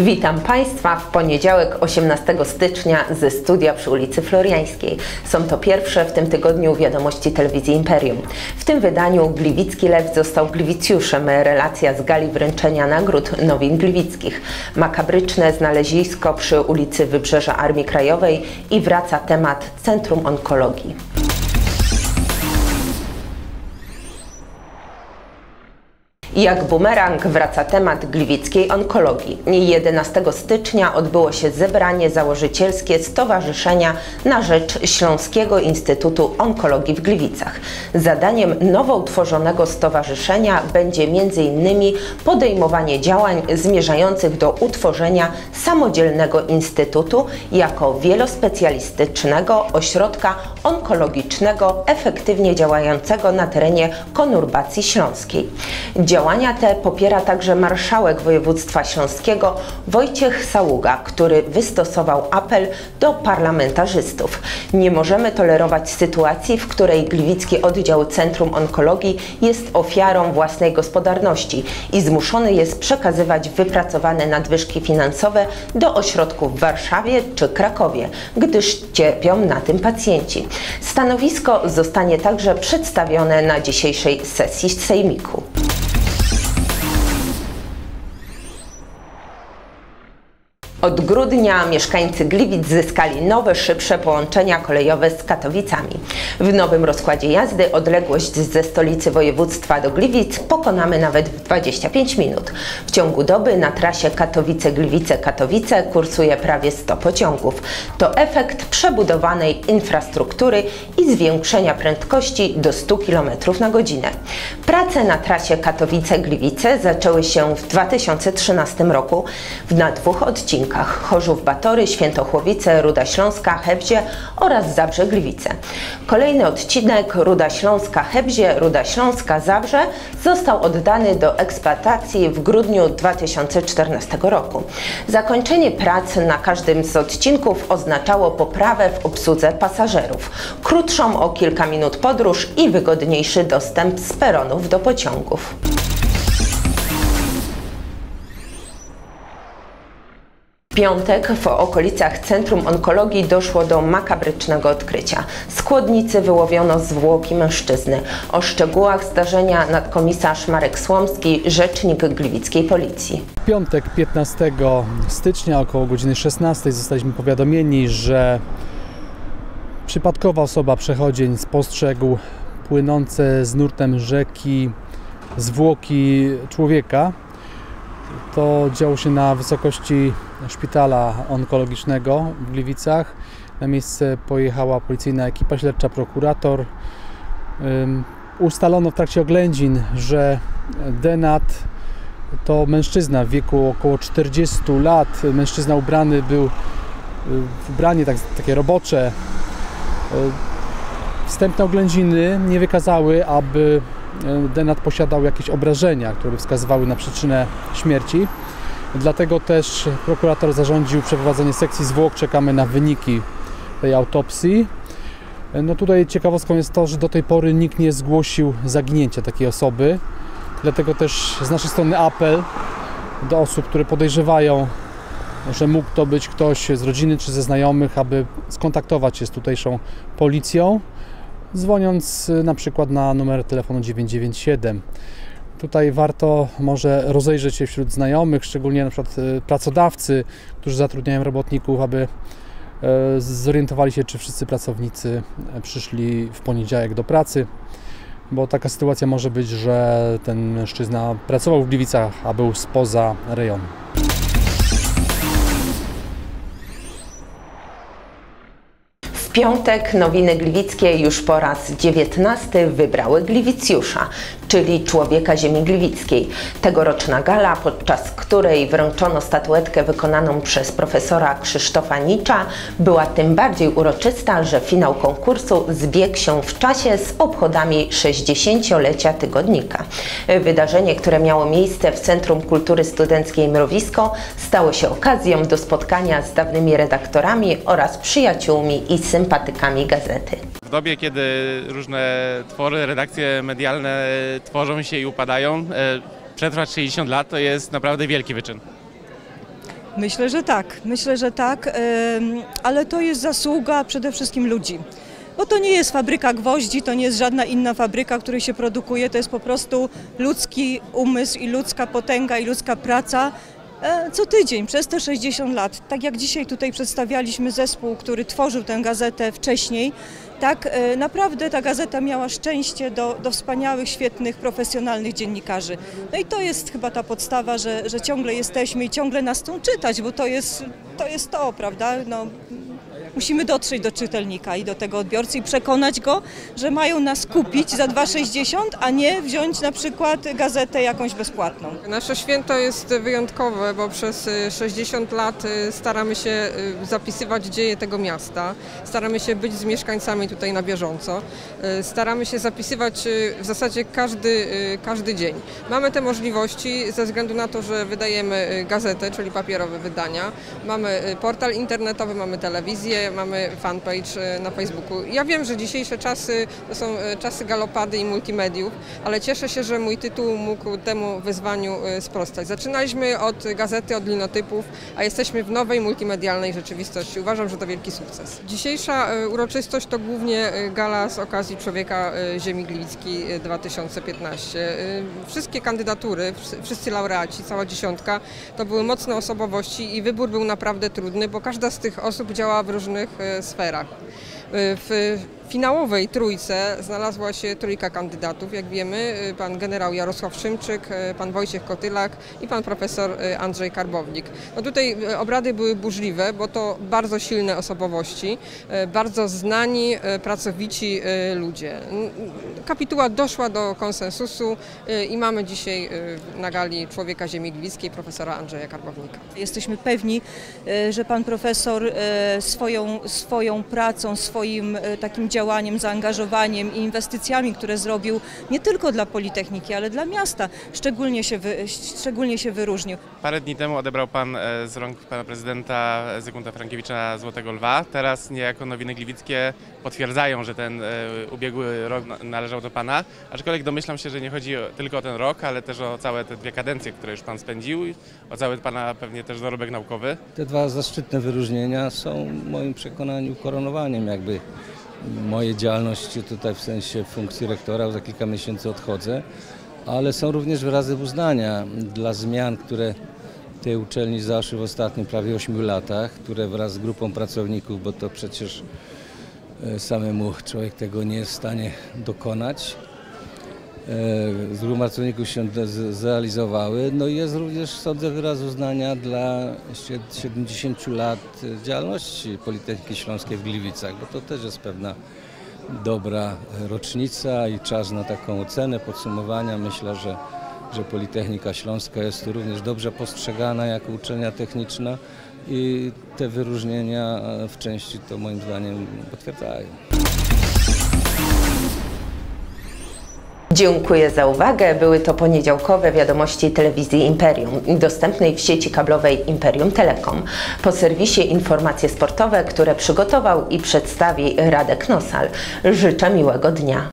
Witam Państwa w poniedziałek 18 stycznia ze studia przy ulicy Floriańskiej. Są to pierwsze w tym tygodniu wiadomości telewizji Imperium. W tym wydaniu Gliwicki Lew został Gliwicjuszem. Relacja z gali wręczenia nagród Nowin Gliwickich. Makabryczne znalezisko przy ulicy Wybrzeża Armii Krajowej i wraca temat Centrum Onkologii. Jak bumerang wraca temat gliwickiej onkologii. 11 stycznia odbyło się zebranie założycielskie Stowarzyszenia na rzecz Śląskiego Instytutu Onkologii w Gliwicach. Zadaniem nowo utworzonego stowarzyszenia będzie m.in. podejmowanie działań zmierzających do utworzenia samodzielnego instytutu jako wielospecjalistycznego ośrodka onkologicznego efektywnie działającego na terenie konurbacji śląskiej. Działania te popiera także marszałek województwa śląskiego Wojciech Saługa, który wystosował apel do parlamentarzystów. Nie możemy tolerować sytuacji, w której Gliwicki Oddział Centrum Onkologii jest ofiarą własnej gospodarności i zmuszony jest przekazywać wypracowane nadwyżki finansowe do ośrodków w Warszawie czy Krakowie, gdyż cierpią na tym pacjenci. Stanowisko zostanie także przedstawione na dzisiejszej sesji Sejmiku. Od grudnia mieszkańcy Gliwic zyskali nowe, szybsze połączenia kolejowe z Katowicami. W nowym rozkładzie jazdy odległość ze stolicy województwa do Gliwic pokonamy nawet w 25 minut. W ciągu doby na trasie Katowice-Gliwice-Katowice kursuje prawie 100 pociągów. To efekt przebudowanej infrastruktury i zwiększenia prędkości do 100 km na godzinę. Prace na trasie Katowice-Gliwice zaczęły się w 2013 roku na dwóch odcinkach. Chorzów Batory, Świętochłowice, Ruda Śląska, Hebzie oraz Zabrze Gliwice. Kolejny odcinek Ruda Śląska, Hebzie, Ruda Śląska, Zabrze został oddany do eksploatacji w grudniu 2014 roku. Zakończenie prac na każdym z odcinków oznaczało poprawę w obsłudze pasażerów, krótszą o kilka minut podróż i wygodniejszy dostęp z peronów do pociągów. Piątek w okolicach Centrum Onkologii doszło do makabrycznego odkrycia. Z chłodnicy wyłowiono zwłoki mężczyzny. O szczegółach zdarzenia nadkomisarz Marek Słomski, rzecznik gliwickiej policji. W piątek 15 stycznia około godziny 16 zostaliśmy powiadomieni, że przypadkowa osoba przechodzień spostrzegł płynące z nurtem rzeki zwłoki człowieka. To działo się na wysokości szpitala onkologicznego w Gliwicach. Na miejsce pojechała policyjna ekipa śledcza, prokurator. Ustalono w trakcie oględzin, że Denat to mężczyzna w wieku około 40 lat. Mężczyzna ubrany był w ubranie tak, takie robocze. Wstępne oględziny nie wykazały, aby Denat posiadał jakieś obrażenia, które wskazywały na przyczynę śmierci. Dlatego też prokurator zarządził przeprowadzenie sekcji zwłok. Czekamy na wyniki tej autopsji. No tutaj ciekawostką jest to, że do tej pory nikt nie zgłosił zaginięcia takiej osoby. Dlatego też z naszej strony apel do osób, które podejrzewają, że mógł to być ktoś z rodziny czy ze znajomych, aby skontaktować się z tutejszą policją, dzwoniąc na przykład na numer telefonu 997. Tutaj warto może rozejrzeć się wśród znajomych, szczególnie na przykład e, pracodawcy, którzy zatrudniają robotników, aby e, zorientowali się, czy wszyscy pracownicy e, przyszli w poniedziałek do pracy, bo taka sytuacja może być, że ten mężczyzna pracował w Gliwicach, a był spoza rejonu. W piątek nowiny gliwickie już po raz dziewiętnasty wybrały Gliwicjusza, czyli człowieka ziemi gliwickiej. Tegoroczna gala, podczas której wręczono statuetkę wykonaną przez profesora Krzysztofa Nicza, była tym bardziej uroczysta, że finał konkursu zbiegł się w czasie z obchodami 60-lecia tygodnika. Wydarzenie, które miało miejsce w Centrum Kultury Studenckiej Mrowisko, stało się okazją do spotkania z dawnymi redaktorami oraz przyjaciółmi i sympatykami gazety. W dobie, kiedy różne twory, redakcje medialne tworzą się i upadają, e, przetrwać 60 lat to jest naprawdę wielki wyczyn. Myślę, że tak. Myślę, że tak, ale to jest zasługa przede wszystkim ludzi. Bo to nie jest fabryka gwoździ, to nie jest żadna inna fabryka, której się produkuje, to jest po prostu ludzki umysł i ludzka potęga i ludzka praca co tydzień przez te 60 lat. Tak jak dzisiaj tutaj przedstawialiśmy zespół, który tworzył tę gazetę wcześniej, tak e, naprawdę ta gazeta miała szczęście do, do wspaniałych, świetnych, profesjonalnych dziennikarzy. No i to jest chyba ta podstawa, że, że ciągle jesteśmy i ciągle nas chcą czytać, bo to jest to, jest to prawda? No, musimy dotrzeć do czytelnika i do tego odbiorcy i przekonać go, że mają nas kupić za 2,60, a nie wziąć na przykład gazetę jakąś bezpłatną. Nasze święto jest wyjątkowe, bo przez y, 60 lat y, staramy się y, zapisywać dzieje tego miasta, staramy się być z mieszkańcami tutaj na bieżąco, y, staramy się zapisywać y, w zasadzie każdy, y, każdy dzień. Mamy te możliwości ze względu na to, że wydajemy y, gazetę, czyli papierowe wydania, mamy y, portal internetowy, mamy telewizję, mamy fanpage y, na Facebooku. Ja wiem, że dzisiejsze czasy to są y, czasy galopady i multimediów, ale cieszę się, że mój tytuł mógł temu wyzwaniu y, sprostać. Zaczynaliśmy od gazety, od linotypów, a jesteśmy w nowej multimedialnej rzeczywistości. Uważam, że to wielki sukces. Dzisiejsza uroczystość to głównie gala z okazji Człowieka Ziemi Gliwickiej y, 2015. Y, Wszystkie kandydatury, wsz- wszyscy laureaci, cała dziesiątka, to były mocne osobowości i wybór był naprawdę trudny, bo każda z tych osób działa w różnych y, sferach. Y, W finałowej trójce znalazła się trójka kandydatów, jak wiemy, y, pan generał Jarosław Szymczyk, y, pan Wojciech Kotylak i pan profesor y, Andrzej Karbownik. No tutaj obrady były burzliwe, bo to bardzo silne osobowości, bardzo znani, pracowici ludzie. Kapituła doszła do konsensusu i mamy dzisiaj na gali Człowieka Ziemi Gliwickiej profesora Andrzeja Karbownika. Jesteśmy pewni, że pan profesor swoją, swoją pracą, swoim takim działaniem, zaangażowaniem i inwestycjami, które zrobił nie tylko dla Politechniki, ale dla miasta, szczególnie się, wy, szczególnie się wyróżnił. Parę dni temu odebrał pan e, z rąk pana prezydenta Zygmunta Frankiewicza Złotego Lwa. Teraz niejako nowiny gliwickie potwierdzają, że ten e, ubiegły rok na- należał do pana. Aczkolwiek domyślam się, że nie chodzi tylko o ten rok, ale też o całe te dwie kadencje, które już pan spędził, i o cały pana pewnie też dorobek naukowy. Te dwa zaszczytne wyróżnienia są w moim przekonaniu koronowaniem jakby mojej działalności tutaj w sensie funkcji rektora, za kilka miesięcy odchodzę, ale są również wyrazy uznania dla zmian, które tej uczelni zaszły w ostatnich prawie 8 latach, które wraz z grupą pracowników, bo to przecież e, samemu człowiek tego nie jest w stanie dokonać, e, z grupą pracowników się zrealizowały. No i jest również, sądzę, wyraz uznania dla sie- 70 lat działalności Politechniki Śląskiej w Gliwicach, bo to też jest pewna dobra rocznica i czas na taką ocenę, podsumowania. Myślę, że, że Politechnika Śląska jest tu również dobrze postrzegana jako uczelnia techniczna i te wyróżnienia w części to moim zdaniem potwierdzają. Dziękuję za uwagę. Były to poniedziałkowe wiadomości telewizji Imperium, dostępnej w sieci kablowej Imperium Telekom. Po serwisie informacje sportowe, które przygotował i przedstawi Radek Nosal. Życzę miłego dnia.